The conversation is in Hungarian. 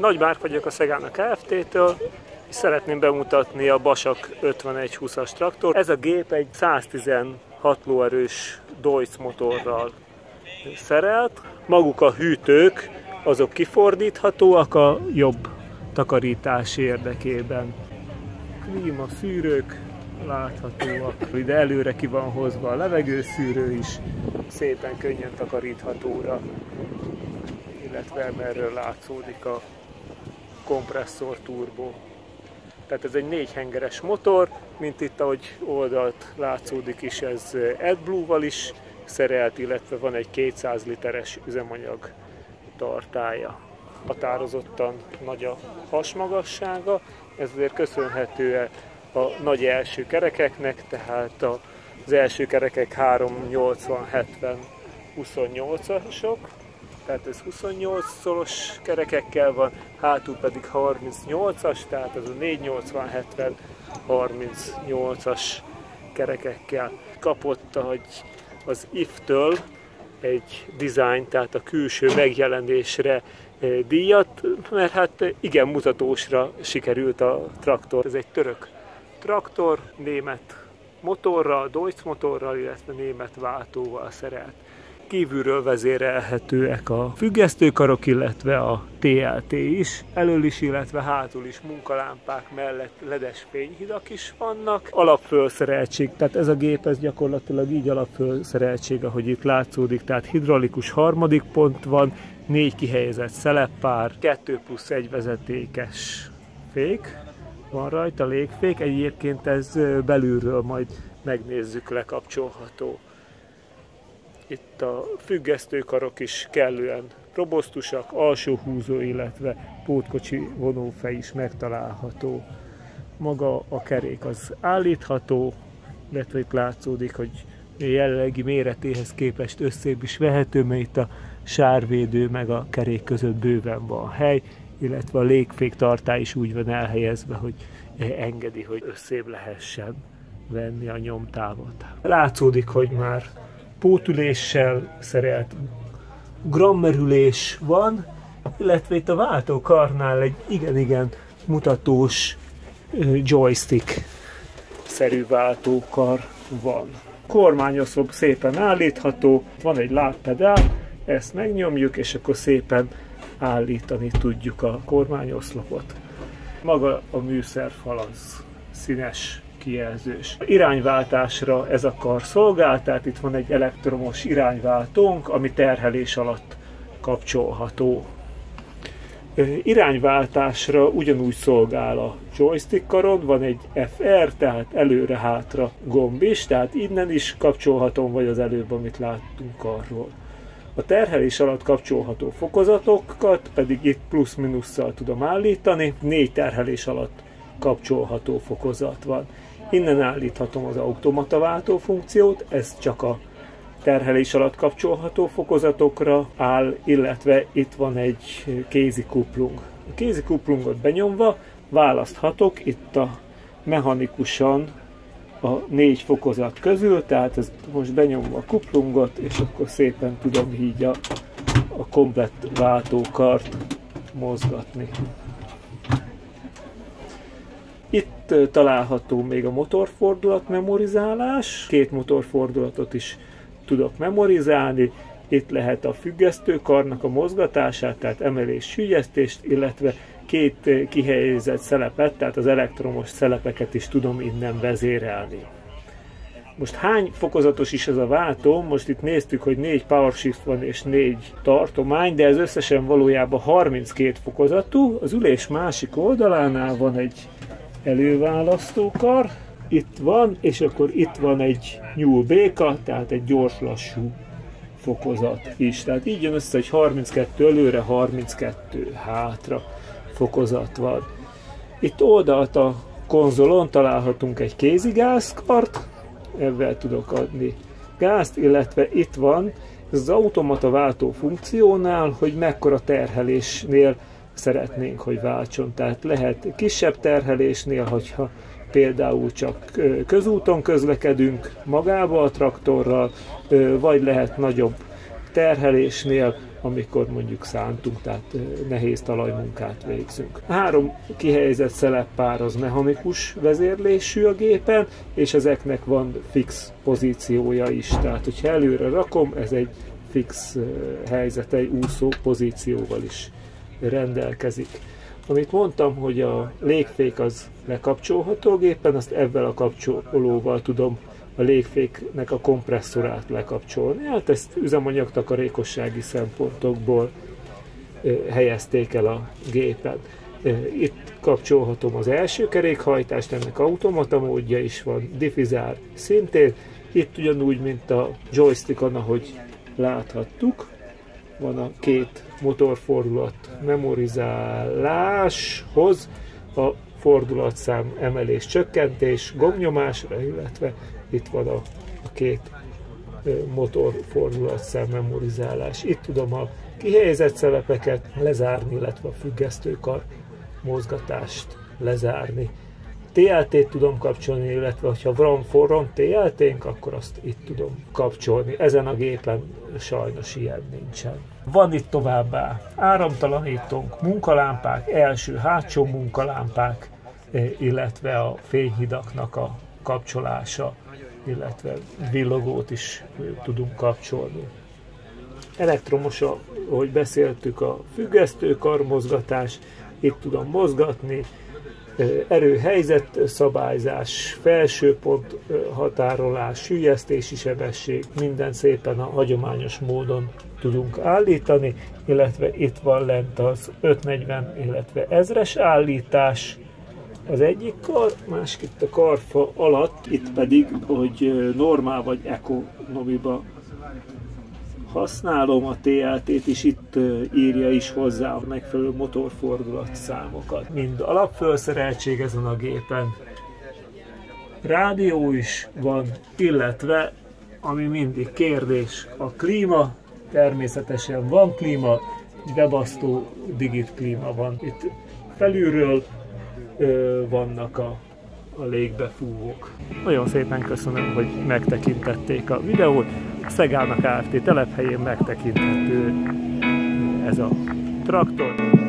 Nagy Márk vagyok a Szegának Kft-től, és szeretném bemutatni a Basak 5120-as traktor. Ez a gép egy 116 lóerős Deutz motorral szerelt. Maguk a hűtők, azok kifordíthatóak a jobb takarítás érdekében. Klíma szűrők láthatóak. Ide előre ki van hozva a levegőszűrő is, szépen könnyen takaríthatóra, illetve erről látszódik a kompresszor turbo. Tehát ez egy négyhengeres motor, mint itt ahogy oldalt látszódik is, ez AdBlue-val is szerelt, illetve van egy 200 literes üzemanyag tartája. Határozottan nagy a hasmagassága, ez azért köszönhető a nagy első kerekeknek, tehát az első kerekek 380-70 28-asok, tehát ez 28 szoros kerekekkel van, hátul pedig 38-as, tehát ez a 480-70 38-as kerekekkel. Kapott hogy az IF-től egy design, tehát a külső megjelenésre eh, díjat, mert hát igen mutatósra sikerült a traktor. Ez egy török traktor, német motorral, Deutz motorral, illetve német váltóval szerelt kívülről vezérelhetőek a függesztőkarok, illetve a TLT is, elől is, illetve hátul is munkalámpák mellett ledes fényhidak is vannak. Alapfölszereltség, tehát ez a gép ez gyakorlatilag így alapfölszereltség, ahogy itt látszódik, tehát hidraulikus harmadik pont van, négy kihelyezett szeleppár, 2 plusz egy vezetékes fék, van rajta légfék, egyébként ez belülről majd megnézzük lekapcsolható. Itt a függesztőkarok is kellően robosztusak, alsó húzó, illetve pótkocsi vonófej is megtalálható. Maga a kerék az állítható, illetve itt látszódik, hogy jelenlegi méretéhez képest összébb is vehető, mert itt a sárvédő meg a kerék között bőven van hely, illetve a légfék tartály is úgy van elhelyezve, hogy engedi, hogy összébb lehessen venni a nyomtávot. Látszódik, hogy már pótüléssel szerelt grammerülés van, illetve itt a váltókarnál egy igen-igen mutatós joystick szerű váltókar van. Kormányoszlop szépen állítható, van egy lábpedál, ezt megnyomjuk, és akkor szépen állítani tudjuk a kormányoszlopot. Maga a műszerfal az színes kijelzős. Irányváltásra ez a kar szolgál, tehát itt van egy elektromos irányváltónk, ami terhelés alatt kapcsolható. Irányváltásra ugyanúgy szolgál a joystick karod, van egy FR, tehát előre-hátra gomb is, tehát innen is kapcsolhatom, vagy az előbb, amit láttunk arról. A terhelés alatt kapcsolható fokozatokat pedig itt plusz-minusszal tudom állítani, négy terhelés alatt kapcsolható fokozat van. Innen állíthatom az automata váltó funkciót, ez csak a terhelés alatt kapcsolható fokozatokra áll, illetve itt van egy kézi kuplung. A kézi kuplungot benyomva választhatok itt a mechanikusan a négy fokozat közül, tehát ez most benyomva a kuplungot, és akkor szépen tudom így a, a komplett váltókart mozgatni. Itt található még a motorfordulat memorizálás, két motorfordulatot is tudok memorizálni, itt lehet a függesztőkarnak a mozgatását, tehát emelés, sügyesztést, illetve két kihelyezett szelepet, tehát az elektromos szelepeket is tudom innen vezérelni. Most hány fokozatos is ez a váltó? Most itt néztük, hogy 4 power shift van és 4 tartomány, de ez összesen valójában 32 fokozatú. Az ülés másik oldalánál van egy előválasztókar, itt van, és akkor itt van egy nyúl béka, tehát egy gyors-lassú fokozat is. Tehát így jön össze, hogy 32 előre, 32 hátra fokozat van. Itt oldalt a konzolon találhatunk egy kézigázkart, ebben tudok adni gázt, illetve itt van ez az automata váltó funkciónál, hogy mekkora terhelésnél szeretnénk, hogy váltson. Tehát lehet kisebb terhelésnél, hogyha például csak közúton közlekedünk magába a traktorral, vagy lehet nagyobb terhelésnél, amikor mondjuk szántunk, tehát nehéz talajmunkát végzünk. Három kihelyezett szeleppár az mechanikus vezérlésű a gépen, és ezeknek van fix pozíciója is. Tehát, hogyha előre rakom, ez egy fix helyzet, egy úszó pozícióval is rendelkezik. Amit mondtam, hogy a légfék az lekapcsolható gépen, azt ebben a kapcsolóval tudom a légféknek a kompresszorát lekapcsolni. Hát ezt üzemanyag takarékossági szempontokból helyezték el a gépen. Itt kapcsolhatom az első kerékhajtást, ennek automata módja is van, diffizár szintén. Itt ugyanúgy, mint a joystickon, ahogy láthattuk, van a két motorfordulat memorizáláshoz a fordulatszám emelés csökkentés gomnyomásra, illetve itt van a, a két motor fordulatszám memorizálás. Itt tudom a kihelyezett szelepeket lezárni, illetve a függesztőkar mozgatást lezárni. TLT-t tudom kapcsolni, illetve ha van forron TLT-nk, akkor azt itt tudom kapcsolni. Ezen a gépen sajnos ilyen nincsen. Van itt továbbá áramtalanítónk, munkalámpák, első, hátsó munkalámpák, illetve a fényhidaknak a kapcsolása, illetve villogót is tudunk kapcsolni. Elektromos, ahogy beszéltük, a függesztő karmozgatás, itt tudom mozgatni, erőhelyzet szabályzás, felsőpont határolás, sülyeztési sebesség, minden szépen a hagyományos módon tudunk állítani, illetve itt van lent az 540, illetve ezres állítás, az egyik kar, másik itt a karfa alatt, itt pedig, hogy normál vagy ekonomiba használom a TLT-t, és itt írja is hozzá a megfelelő motorfordulat számokat. Mind alapfölszereltség ezen a gépen. Rádió is van, illetve, ami mindig kérdés, a klíma, természetesen van klíma, bebasztó digit klíma van. Itt felülről ö, vannak a, a légbefúvók. Nagyon szépen köszönöm, hogy megtekintették a videót. A Szegának Kft. telephelyén megtekinthető ez a traktor.